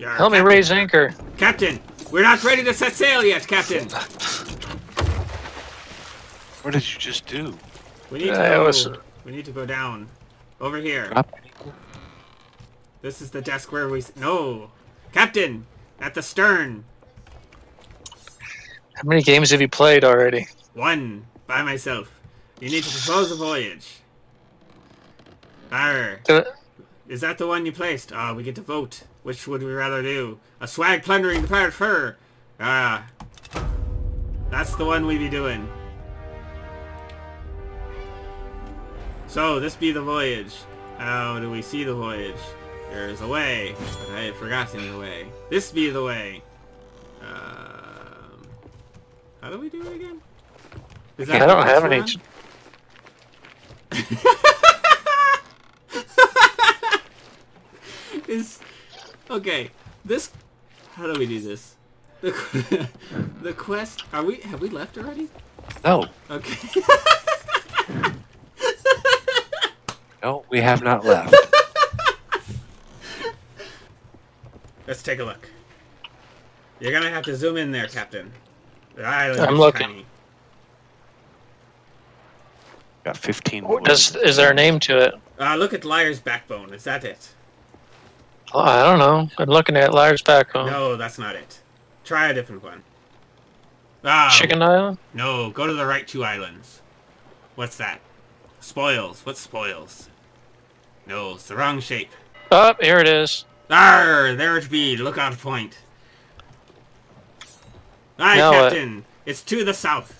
Yarr, Help me raise anchor. Captain, we're not ready to set sail yet, Captain. What did you just do? We need to Uh, it go. was- We need to go down. Over here. Drop This is the desk where we. No, Captain, at the stern. How many games have you played already? One by myself. You need to propose a voyage. Arr. Uh, Is that the one you placed? Ah, we get to vote. Which would we rather do? A swag plundering the pirate fur. Ah. That's the one we be doing. So, this be the voyage. How do we see the voyage? There's a way, but I have forgotten the way. This be the way. Um, how do we do it again? Is I don't have any. one? is okay. This how do we do this? The the quest are we have we left already? No, Okay. no, we have not left. Let's take a look. You're gonna have to zoom in there, Captain. The island I'm is looking. tiny. Got 15 Does, is there a name to it? Uh, look at Liar's backbone. Is that it? Oh, I don't know. I'm looking at Liar's back home. No, that's not it. Try a different one. Ah, Chicken Island? No, go to the right two islands. What's that? Spoils. What spoils? No, it's the wrong shape. Oh, here it is. Arr, there it be. Lookout point. Aye, Now what? Captain. It's to the south.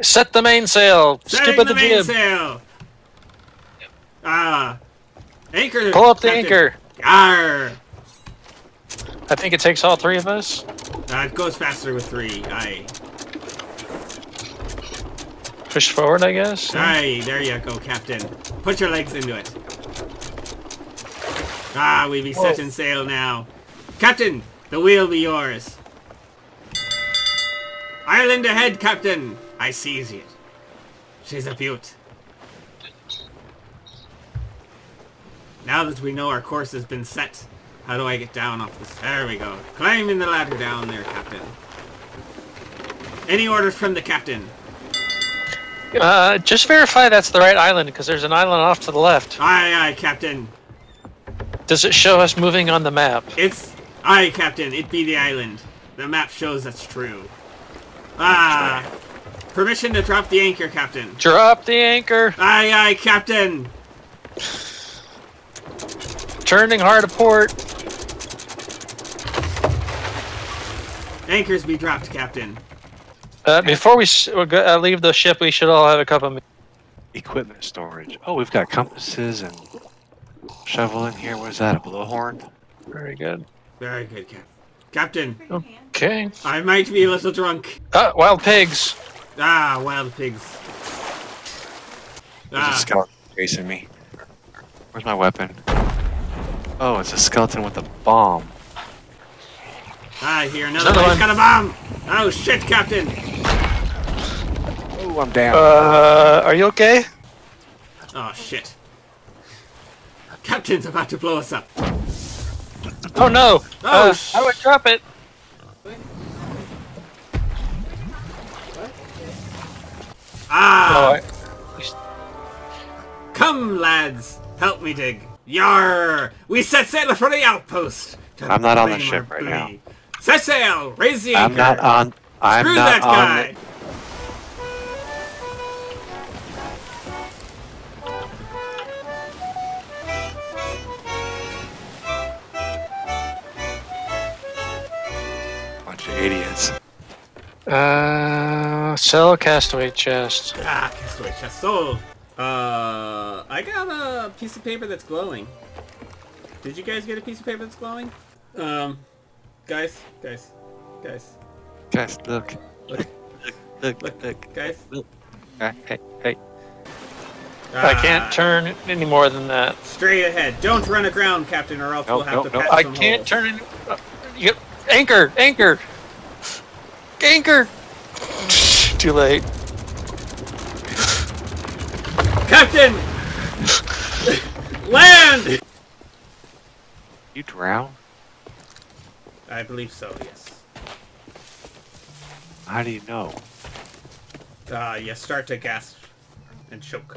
Set the mainsail. Setting Skip the the jib. mainsail. Ah, anchor. Pull up the Captain. anchor. Arr. I think it takes all three of us. Uh, it goes faster with three. Aye. Push forward, I guess. Aye, there you go, Captain. Put your legs into it. Ah, we be Whoa. setting sail now. Captain, the wheel be yours. Ireland ahead, Captain. I sees it. She's a beaut. Now that we know our course has been set, how do I get down off this? There we go. Climbing the ladder down there, Captain. Any orders from the captain? Uh, just verify that's the right island, because there's an island off to the left. Aye, aye, Captain. Does it show us moving on the map? It's aye, Captain. It be the island. The map shows that's true. Ah, permission to drop the anchor, Captain. Drop the anchor. Aye, aye, Captain. Turning hard to port. Anchors be dropped, Captain. Uh, before we s- uh, go- uh, leave the ship, we should all have a cup of. Equipment storage. Oh, we've got compasses and shovel in here. What is that? A blowhorn? Very good. Very good, Cap. Captain, Okay. I might be a little drunk. Uh, wild pigs. Ah, wild pigs. There's a Ah, skeleton chasing me. Where's my weapon? Oh, it's a skeleton with a bomb. I hear another Another one's one. got a bomb. Oh shit, Captain. Oh, I'm down. Uh, are you okay? Oh shit. Captain's about to blow us up. Oh no! Oh, uh, sh- how do I drop it? Ah. Oh, Come, lads, help me dig. Yar! We set sail for the outpost. to I'm not on the claim ship our right now. booty. Set sail! Raise the anchor! I'm not on. I'm Screw not that on. guy! it. Bunch of idiots. Uh, sell castaway chest. Ah, castaway chest sold. Uh, I got a piece of paper that's glowing. Did you guys get a piece of paper that's glowing? Um, guys, guys, guys, Guys, look. Look. Look, look, look, look. guys. Uh, Hey, hey. I Ah, can't turn any more than that. Straight ahead. Don't run aground, Captain, or else Nope, we'll have nope, to nope. patch I some can't holes. turn any. Uh, you, anchor! Anchor! Anchor! Too late. Captain! Land! You drown? I believe so, yes. How do you know? Uh, you start to gasp and choke.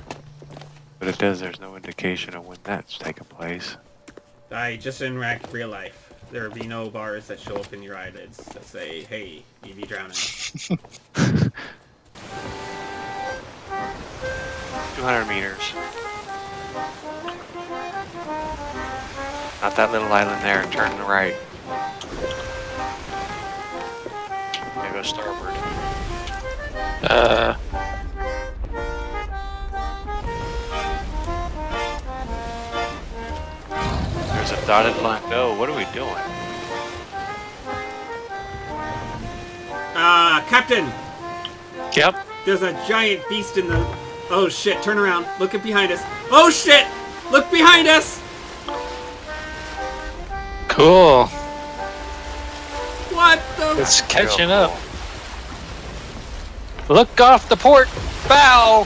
But it does. There's no indication of when that's taking place. I just in real life. There will be no bars that show up in your eyelids that say, hey, you be drowning. 200 meters. Not that little island there. Turn to the right. There go starboard. Uh, There's a dotted line. No, what are we doing? Ah, Captain! yep. There's a giant beast in the... Oh shit, turn around. Look at behind us. Oh shit! Look behind us! Cool. What the... It's catching up. Look off the port bow.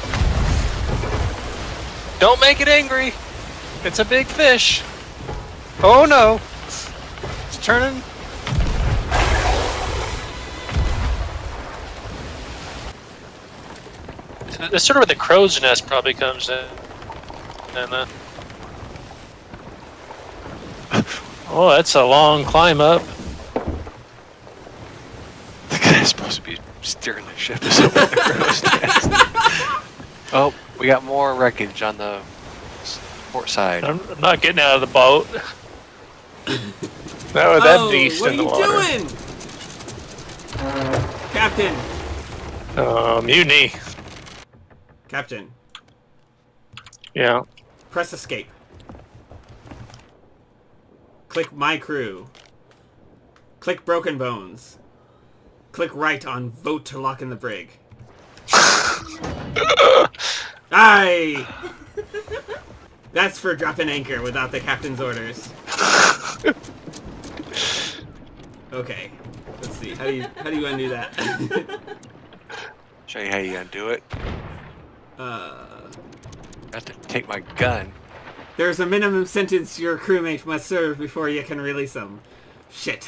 Don't make it angry. It's a big fish. Oh no. It's turning. That's sort of where the crow's nest probably comes in. And uh, oh, that's a long climb up. The guy's supposed to be steering the ship is over the crow's nest. Oh, we got more wreckage on the port side. I'm, I'm not getting out of the boat. Not with that oh, beast what in are the you water. doing? Captain! Uh, mutiny. Captain, Yeah. press escape. Click my crew. Click broken bones. Click right on vote to lock in the brig. Aye! That's for dropping anchor without the captain's orders. Okay. Let's see. How do you how do you undo that? Show you how you undo it. Uh, I have to take my gun. there's a minimum sentence your crewmate must serve before you can release them. Shit.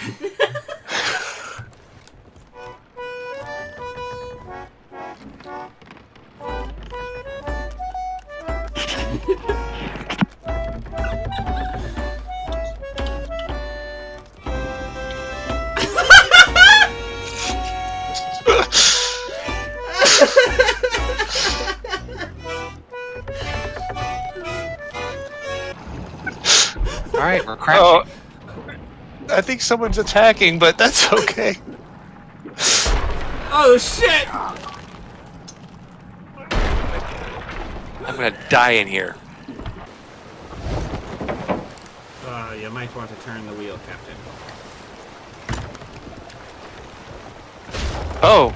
All right, we're crashing. Oh, I think someone's attacking, but that's okay. oh shit! I'm gonna die in here. Uh, you might want to turn the wheel, Captain. Oh,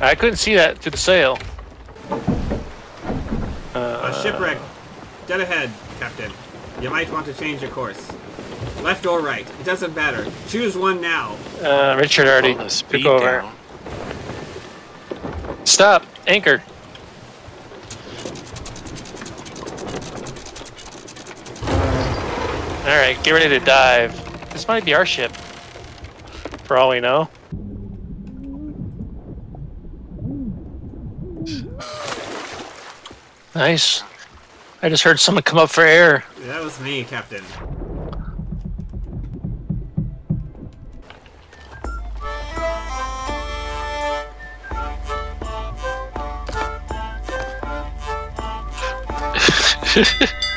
I couldn't see that through the sail. Uh, A shipwreck. Dead ahead, Captain. You might want to change your course. Left or right, it doesn't matter. Choose one now. Uh, Richard already Pull took over. down. Stop. Anchor. All right, get ready to dive. This might be our ship, for all we know. Nice. I just heard someone come up for air. That was me, Captain.